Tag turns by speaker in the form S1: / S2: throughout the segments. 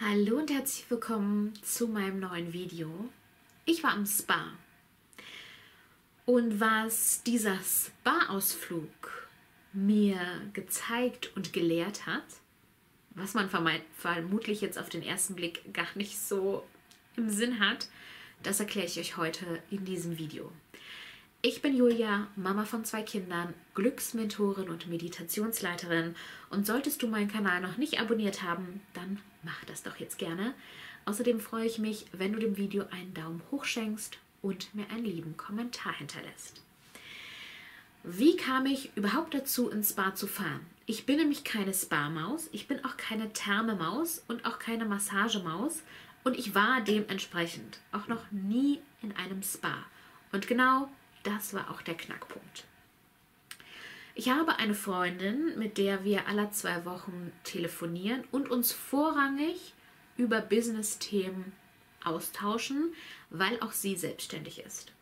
S1: Hallo und herzlich willkommen zu meinem neuen Video. Ich war am Spa. Und was dieser Spa-Ausflug mir gezeigt und gelehrt hat, was man vermutlich jetzt auf den ersten Blick gar nicht so im Sinn hat, das erkläre ich euch heute in diesem Video. Ich bin Julia, Mama von zwei Kindern, Glücksmentorin und Meditationsleiterin und solltest du meinen Kanal noch nicht abonniert haben, dann mach das doch jetzt gerne. Außerdem freue ich mich, wenn du dem Video einen Daumen hoch schenkst und mir einen lieben Kommentar hinterlässt. Wie kam ich überhaupt dazu, ins Spa zu fahren? Ich bin nämlich keine Spa-Maus, ich bin auch keine Thermemaus und auch keine Massagemaus und ich war dementsprechend auch noch nie in einem Spa. Und genau das war auch der Knackpunkt. Ich habe eine Freundin, mit der wir alle zwei Wochen telefonieren und uns vorrangig über Business-Themen austauschen, weil auch sie selbstständig ist.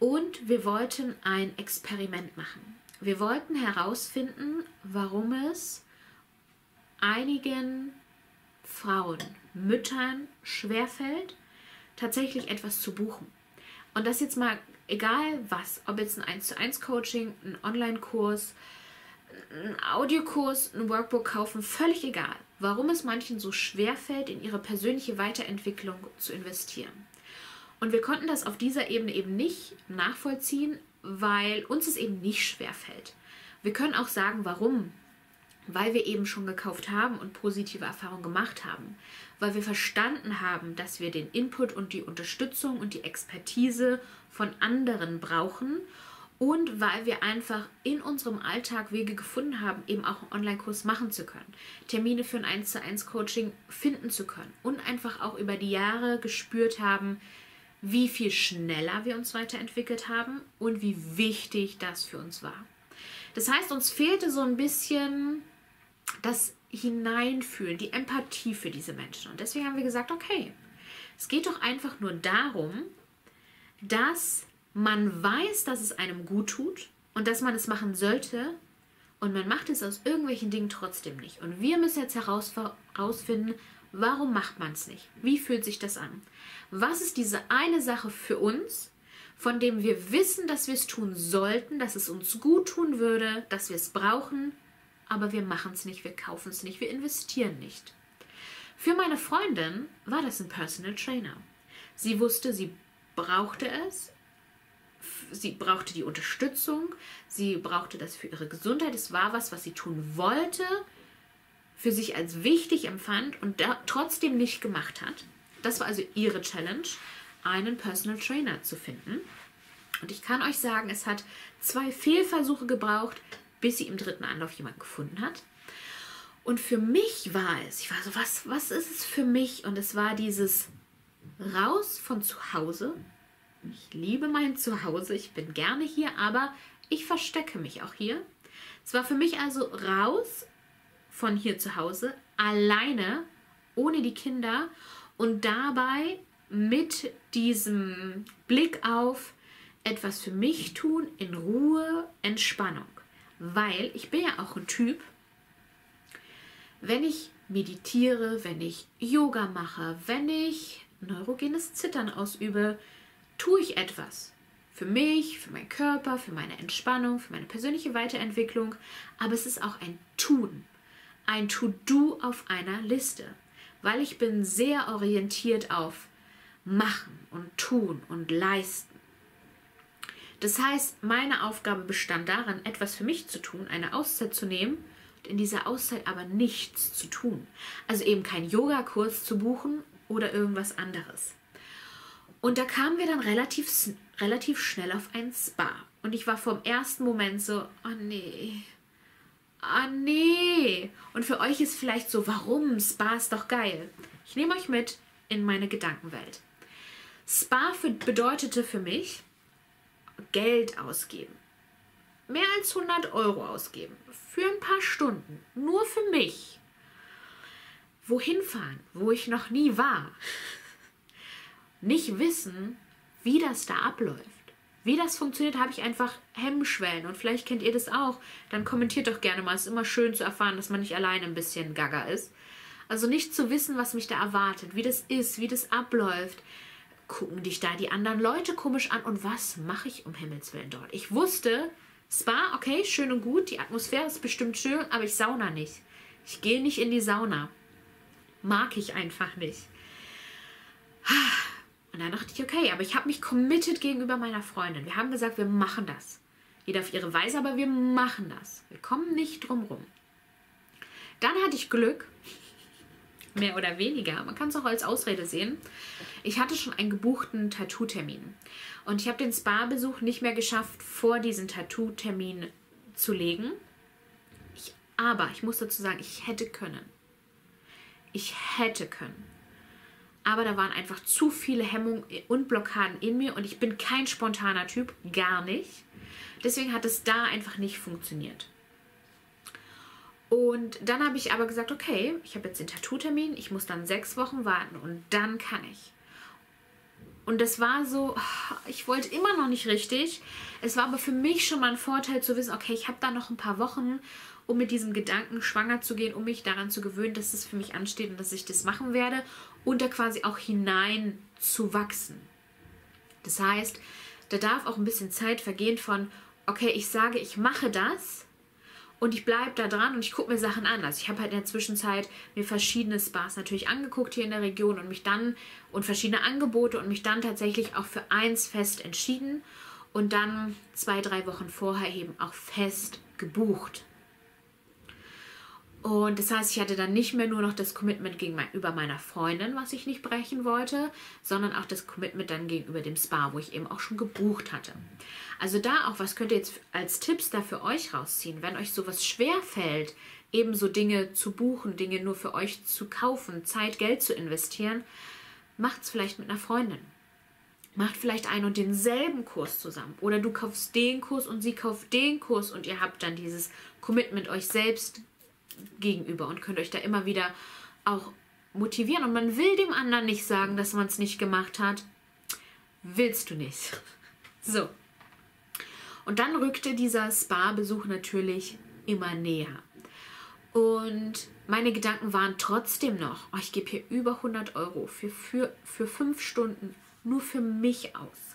S1: Und wir wollten ein Experiment machen. Wir wollten herausfinden, warum es einigen Frauen, Müttern schwerfällt, tatsächlich etwas zu buchen. Und das jetzt mal egal was, ob jetzt ein 1 zu 1 Coaching, ein Online-Kurs, ein Audiokurs, ein Workbook kaufen, völlig egal, warum es manchen so schwer fällt, in ihre persönliche Weiterentwicklung zu investieren. Und wir konnten das auf dieser Ebene eben nicht nachvollziehen, weil uns es eben nicht schwer fällt. Wir können auch sagen, warum weil wir eben schon gekauft haben und positive Erfahrungen gemacht haben, weil wir verstanden haben, dass wir den Input und die Unterstützung und die Expertise von anderen brauchen und weil wir einfach in unserem Alltag Wege gefunden haben, eben auch einen Online-Kurs machen zu können, Termine für ein 1 zu 1 Coaching finden zu können und einfach auch über die Jahre gespürt haben, wie viel schneller wir uns weiterentwickelt haben und wie wichtig das für uns war. Das heißt, uns fehlte so ein bisschen das Hineinfühlen, die Empathie für diese Menschen. Und deswegen haben wir gesagt, okay, es geht doch einfach nur darum, dass man weiß, dass es einem gut tut und dass man es machen sollte und man macht es aus irgendwelchen Dingen trotzdem nicht. Und wir müssen jetzt herausfinden, warum macht man es nicht? Wie fühlt sich das an? Was ist diese eine Sache für uns, von dem wir wissen, dass wir es tun sollten, dass es uns gut tun würde, dass wir es brauchen, aber wir machen es nicht, wir kaufen es nicht, wir investieren nicht. Für meine Freundin war das ein Personal Trainer. Sie wusste, sie brauchte es, sie brauchte die Unterstützung, sie brauchte das für ihre Gesundheit, es war was, was sie tun wollte, für sich als wichtig empfand und da trotzdem nicht gemacht hat. Das war also ihre Challenge, einen Personal Trainer zu finden. Und ich kann euch sagen, es hat zwei Fehlversuche gebraucht, bis sie im dritten Anlauf jemanden gefunden hat. Und für mich war es, ich war so, was, was ist es für mich? Und es war dieses raus von zu Hause. Ich liebe mein Zuhause, ich bin gerne hier, aber ich verstecke mich auch hier. Es war für mich also raus von hier zu Hause, alleine, ohne die Kinder und dabei mit diesem Blick auf etwas für mich tun, in Ruhe, Entspannung weil ich bin ja auch ein Typ, wenn ich meditiere, wenn ich Yoga mache, wenn ich neurogenes Zittern ausübe, tue ich etwas. Für mich, für meinen Körper, für meine Entspannung, für meine persönliche Weiterentwicklung. Aber es ist auch ein Tun. Ein To-Do auf einer Liste. Weil ich bin sehr orientiert auf Machen und Tun und Leisten. Das heißt, meine Aufgabe bestand darin, etwas für mich zu tun, eine Auszeit zu nehmen und in dieser Auszeit aber nichts zu tun. Also eben keinen Yogakurs zu buchen oder irgendwas anderes. Und da kamen wir dann relativ, relativ schnell auf ein Spa. Und ich war vom ersten Moment so, oh nee, oh nee. Und für euch ist vielleicht so, warum? Spa ist doch geil. Ich nehme euch mit in meine Gedankenwelt. Spa für, bedeutete für mich, Geld ausgeben. Mehr als 100 Euro ausgeben. Für ein paar Stunden. Nur für mich. Wohin fahren, wo ich noch nie war. Nicht wissen, wie das da abläuft. Wie das funktioniert, habe ich einfach Hemmschwellen. Und vielleicht kennt ihr das auch. Dann kommentiert doch gerne mal. Es ist immer schön zu erfahren, dass man nicht alleine ein bisschen gaga ist. Also nicht zu wissen, was mich da erwartet, wie das ist, wie das abläuft. Gucken dich da die anderen Leute komisch an und was mache ich um Himmels Willen dort? Ich wusste, Spa, okay, schön und gut, die Atmosphäre ist bestimmt schön, aber ich sauna nicht. Ich gehe nicht in die Sauna. Mag ich einfach nicht. Und dann dachte ich, okay, aber ich habe mich committed gegenüber meiner Freundin. Wir haben gesagt, wir machen das. Jeder auf ihre Weise, aber wir machen das. Wir kommen nicht drum rum. Dann hatte ich Glück, mehr oder weniger. Man kann es auch als Ausrede sehen. Ich hatte schon einen gebuchten Tattoo-Termin. Und ich habe den Spa-Besuch nicht mehr geschafft, vor diesen Tattoo-Termin zu legen. Ich, aber ich muss dazu sagen, ich hätte können. Ich hätte können. Aber da waren einfach zu viele Hemmungen und Blockaden in mir und ich bin kein spontaner Typ, gar nicht. Deswegen hat es da einfach nicht funktioniert. Und dann habe ich aber gesagt, okay, ich habe jetzt den Tattoo-Termin, ich muss dann sechs Wochen warten und dann kann ich. Und das war so, ich wollte immer noch nicht richtig. Es war aber für mich schon mal ein Vorteil zu wissen, okay, ich habe da noch ein paar Wochen, um mit diesem Gedanken schwanger zu gehen, um mich daran zu gewöhnen, dass es für mich ansteht und dass ich das machen werde und da quasi auch hinein zu wachsen. Das heißt, da darf auch ein bisschen Zeit vergehen von, okay, ich sage, ich mache das und ich bleibe da dran und ich gucke mir Sachen an. Also ich habe halt in der Zwischenzeit mir verschiedene Spas natürlich angeguckt hier in der Region und mich dann und verschiedene Angebote und mich dann tatsächlich auch für eins fest entschieden und dann zwei, drei Wochen vorher eben auch fest gebucht. Und das heißt, ich hatte dann nicht mehr nur noch das Commitment gegenüber meiner Freundin, was ich nicht brechen wollte, sondern auch das Commitment dann gegenüber dem Spa, wo ich eben auch schon gebucht hatte. Also da auch, was könnt ihr jetzt als Tipps da für euch rausziehen, wenn euch sowas schwer fällt, eben so Dinge zu buchen, Dinge nur für euch zu kaufen, Zeit, Geld zu investieren, macht es vielleicht mit einer Freundin. Macht vielleicht einen und denselben Kurs zusammen. Oder du kaufst den Kurs und sie kauft den Kurs und ihr habt dann dieses Commitment euch selbst gegenüber und könnt euch da immer wieder auch motivieren. Und man will dem anderen nicht sagen, dass man es nicht gemacht hat. Willst du nicht. So. Und dann rückte dieser Spa-Besuch natürlich immer näher. Und meine Gedanken waren trotzdem noch, oh, ich gebe hier über 100 Euro für, für, für fünf Stunden nur für mich aus.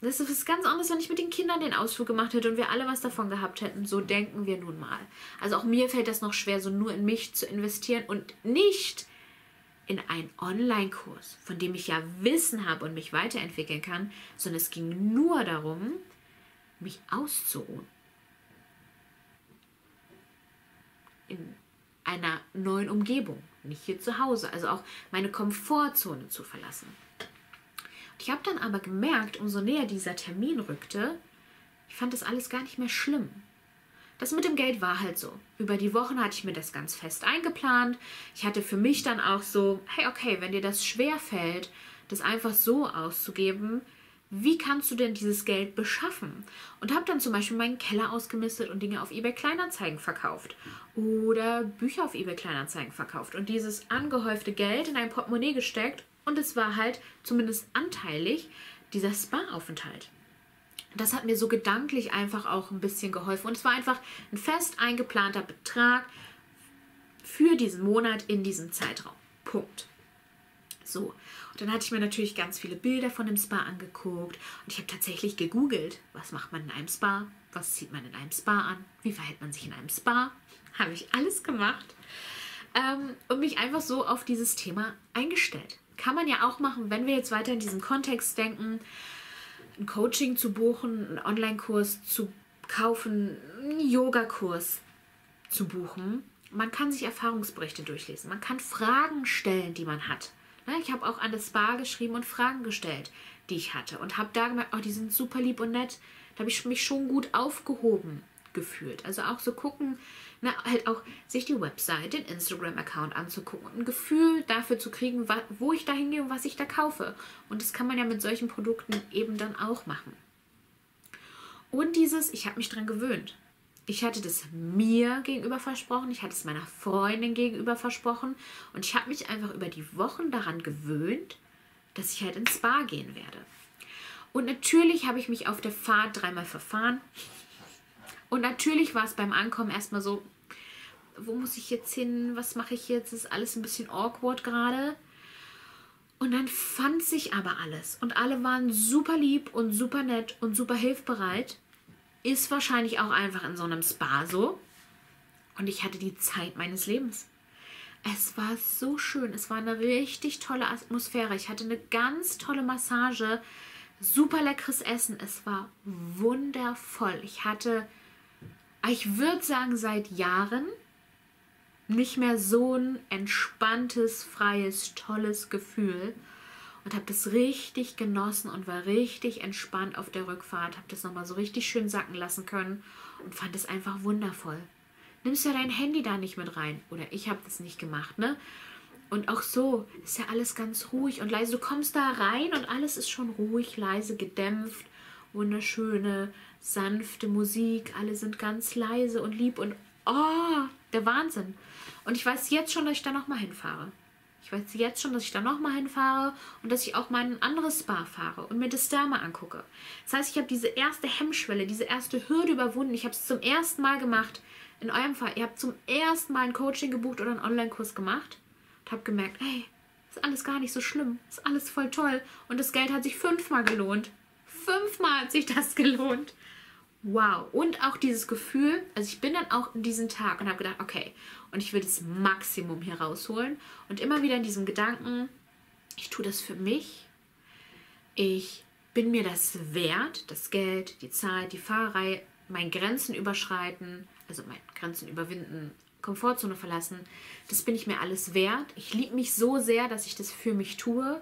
S1: Das ist ganz anderes, wenn ich mit den Kindern den Ausflug gemacht hätte und wir alle was davon gehabt hätten. So denken wir nun mal. Also auch mir fällt das noch schwer, so nur in mich zu investieren und nicht in einen Online-Kurs, von dem ich ja Wissen habe und mich weiterentwickeln kann, sondern es ging nur darum, mich auszuruhen. In einer neuen Umgebung, nicht hier zu Hause, also auch meine Komfortzone zu verlassen. Ich habe dann aber gemerkt, umso näher dieser Termin rückte, ich fand das alles gar nicht mehr schlimm. Das mit dem Geld war halt so. Über die Wochen hatte ich mir das ganz fest eingeplant. Ich hatte für mich dann auch so, hey, okay, wenn dir das schwer fällt, das einfach so auszugeben, wie kannst du denn dieses Geld beschaffen? Und habe dann zum Beispiel meinen Keller ausgemistet und Dinge auf eBay Kleinanzeigen verkauft oder Bücher auf eBay Kleinanzeigen verkauft und dieses angehäufte Geld in ein Portemonnaie gesteckt und es war halt zumindest anteilig dieser Spa-Aufenthalt. Das hat mir so gedanklich einfach auch ein bisschen geholfen. Und es war einfach ein fest eingeplanter Betrag für diesen Monat in diesem Zeitraum. Punkt. So, und dann hatte ich mir natürlich ganz viele Bilder von dem Spa angeguckt und ich habe tatsächlich gegoogelt, was macht man in einem Spa, was zieht man in einem Spa an, wie verhält man sich in einem Spa. Habe ich alles gemacht ähm, und mich einfach so auf dieses Thema eingestellt. Kann man ja auch machen, wenn wir jetzt weiter in diesem Kontext denken, ein Coaching zu buchen, einen Online-Kurs zu kaufen, einen Yogakurs zu buchen. Man kann sich Erfahrungsberichte durchlesen. Man kann Fragen stellen, die man hat. Ne, ich habe auch an das Spa geschrieben und Fragen gestellt, die ich hatte. Und habe da gemerkt, oh, die sind super lieb und nett. Da habe ich mich schon gut aufgehoben gefühlt. Also auch so gucken, na, halt auch sich die Website, den Instagram-Account anzugucken und ein Gefühl dafür zu kriegen, wo ich da hingehe und was ich da kaufe. Und das kann man ja mit solchen Produkten eben dann auch machen. Und dieses, ich habe mich dran gewöhnt. Ich hatte das mir gegenüber versprochen, ich hatte es meiner Freundin gegenüber versprochen und ich habe mich einfach über die Wochen daran gewöhnt, dass ich halt ins Spa gehen werde. Und natürlich habe ich mich auf der Fahrt dreimal verfahren. Und natürlich war es beim Ankommen erstmal so, wo muss ich jetzt hin, was mache ich jetzt, ist alles ein bisschen awkward gerade. Und dann fand sich aber alles und alle waren super lieb und super nett und super hilfbereit. Ist wahrscheinlich auch einfach in so einem Spa so. Und ich hatte die Zeit meines Lebens. Es war so schön. Es war eine richtig tolle Atmosphäre. Ich hatte eine ganz tolle Massage. Super leckeres Essen. Es war wundervoll. Ich hatte, ich würde sagen, seit Jahren nicht mehr so ein entspanntes, freies, tolles Gefühl und habe das richtig genossen und war richtig entspannt auf der Rückfahrt, habe das nochmal so richtig schön sacken lassen können und fand es einfach wundervoll. Nimmst ja dein Handy da nicht mit rein oder ich habe das nicht gemacht, ne? Und auch so ist ja alles ganz ruhig und leise. Du kommst da rein und alles ist schon ruhig, leise, gedämpft, wunderschöne, sanfte Musik. Alle sind ganz leise und lieb und oh, der Wahnsinn. Und ich weiß jetzt schon, dass ich da nochmal hinfahre. Ich weiß jetzt schon, dass ich da nochmal hinfahre und dass ich auch mal ein anderes Spa fahre und mir das da mal angucke. Das heißt, ich habe diese erste Hemmschwelle, diese erste Hürde überwunden. Ich habe es zum ersten Mal gemacht. In eurem Fall, ihr habt zum ersten Mal ein Coaching gebucht oder einen Online-Kurs gemacht und habt gemerkt, hey, ist alles gar nicht so schlimm, ist alles voll toll und das Geld hat sich fünfmal gelohnt. Fünfmal hat sich das gelohnt wow. Und auch dieses Gefühl, also ich bin dann auch in diesem Tag und habe gedacht, okay, und ich will das Maximum hier rausholen. Und immer wieder in diesem Gedanken, ich tue das für mich. Ich bin mir das wert, das Geld, die Zeit, die Fahrerei, mein Grenzen überschreiten, also meine Grenzen überwinden, Komfortzone verlassen. Das bin ich mir alles wert. Ich liebe mich so sehr, dass ich das für mich tue.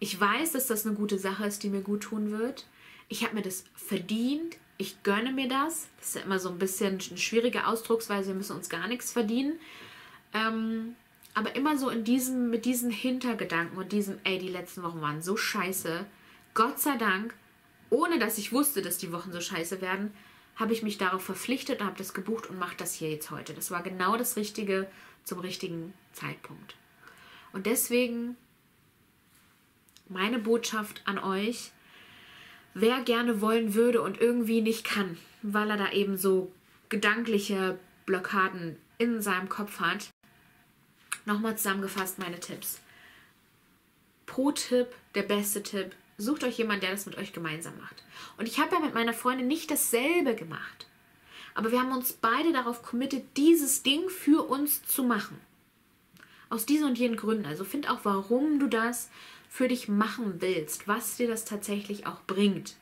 S1: Ich weiß, dass das eine gute Sache ist, die mir gut tun wird. Ich habe mir das verdient ich gönne mir das. Das ist ja immer so ein bisschen eine schwierige Ausdrucksweise, wir müssen uns gar nichts verdienen. Ähm, aber immer so in diesem, mit diesen Hintergedanken und diesem, ey, die letzten Wochen waren so scheiße. Gott sei Dank, ohne dass ich wusste, dass die Wochen so scheiße werden, habe ich mich darauf verpflichtet und habe das gebucht und mache das hier jetzt heute. Das war genau das Richtige zum richtigen Zeitpunkt. Und deswegen meine Botschaft an euch, wer gerne wollen würde und irgendwie nicht kann, weil er da eben so gedankliche Blockaden in seinem Kopf hat. Nochmal zusammengefasst meine Tipps. Pro Tipp, der beste Tipp, sucht euch jemanden, der das mit euch gemeinsam macht. Und ich habe ja mit meiner Freundin nicht dasselbe gemacht. Aber wir haben uns beide darauf committed, dieses Ding für uns zu machen. Aus diesen und jenen Gründen. Also find auch, warum du das für dich machen willst, was dir das tatsächlich auch bringt.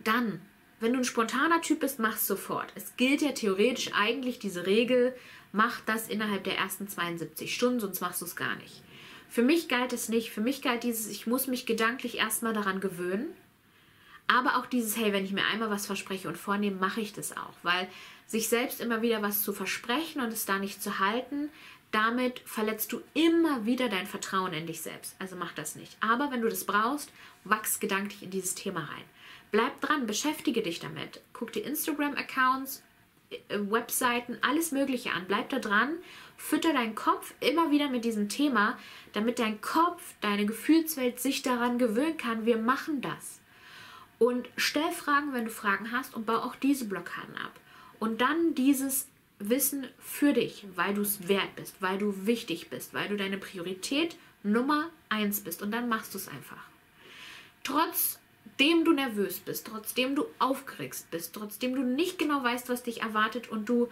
S1: Dann, wenn du ein spontaner Typ bist, mach es sofort. Es gilt ja theoretisch eigentlich diese Regel, mach das innerhalb der ersten 72 Stunden, sonst machst du es gar nicht. Für mich galt es nicht. Für mich galt dieses, ich muss mich gedanklich erstmal daran gewöhnen. Aber auch dieses, hey, wenn ich mir einmal was verspreche und vornehme, mache ich das auch. Weil sich selbst immer wieder was zu versprechen und es da nicht zu halten, damit verletzt du immer wieder dein Vertrauen in dich selbst. Also mach das nicht. Aber wenn du das brauchst, wachs gedanklich in dieses Thema rein. Bleib dran, beschäftige dich damit. Guck dir Instagram-Accounts, äh, Webseiten, alles Mögliche an. Bleib da dran, fütter deinen Kopf immer wieder mit diesem Thema, damit dein Kopf, deine Gefühlswelt sich daran gewöhnen kann. Wir machen das. Und stell Fragen, wenn du Fragen hast und bau auch diese Blockaden ab. Und dann dieses Wissen für dich, weil du es wert bist, weil du wichtig bist, weil du deine Priorität Nummer eins bist. Und dann machst du es einfach. Trotzdem du nervös bist, trotzdem du aufgeregt bist, trotzdem du nicht genau weißt, was dich erwartet und du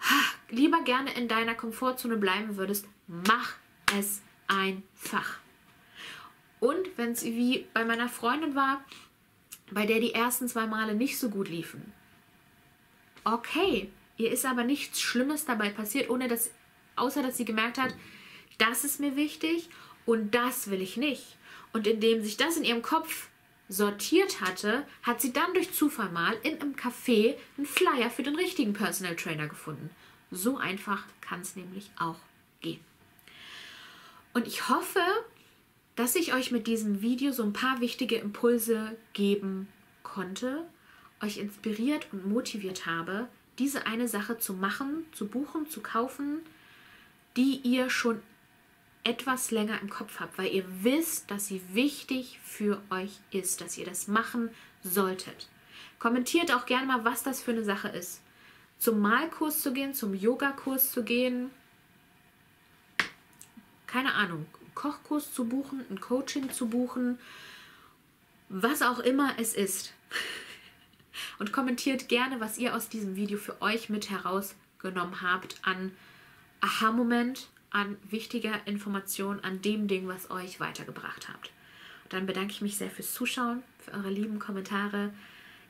S1: ha, lieber gerne in deiner Komfortzone bleiben würdest, mach es einfach. Und wenn es wie bei meiner Freundin war, bei der die ersten zwei Male nicht so gut liefen, okay, Ihr ist aber nichts Schlimmes dabei passiert, ohne dass, außer dass sie gemerkt hat, das ist mir wichtig und das will ich nicht. Und indem sich das in ihrem Kopf sortiert hatte, hat sie dann durch Zufall mal in einem Café einen Flyer für den richtigen Personal Trainer gefunden. So einfach kann es nämlich auch gehen. Und ich hoffe, dass ich euch mit diesem Video so ein paar wichtige Impulse geben konnte, euch inspiriert und motiviert habe, diese eine Sache zu machen, zu buchen, zu kaufen, die ihr schon etwas länger im Kopf habt, weil ihr wisst, dass sie wichtig für euch ist, dass ihr das machen solltet. Kommentiert auch gerne mal, was das für eine Sache ist. zum Malkurs zu gehen, zum Yogakurs zu gehen, keine Ahnung, einen Kochkurs zu buchen, ein Coaching zu buchen, was auch immer es ist. Und kommentiert gerne, was ihr aus diesem Video für euch mit herausgenommen habt an Aha-Moment, an wichtiger Information, an dem Ding, was euch weitergebracht habt. Dann bedanke ich mich sehr fürs Zuschauen, für eure lieben Kommentare.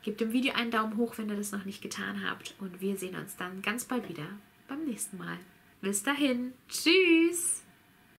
S1: Gebt dem Video einen Daumen hoch, wenn ihr das noch nicht getan habt. Und wir sehen uns dann ganz bald wieder beim nächsten Mal. Bis dahin. Tschüss.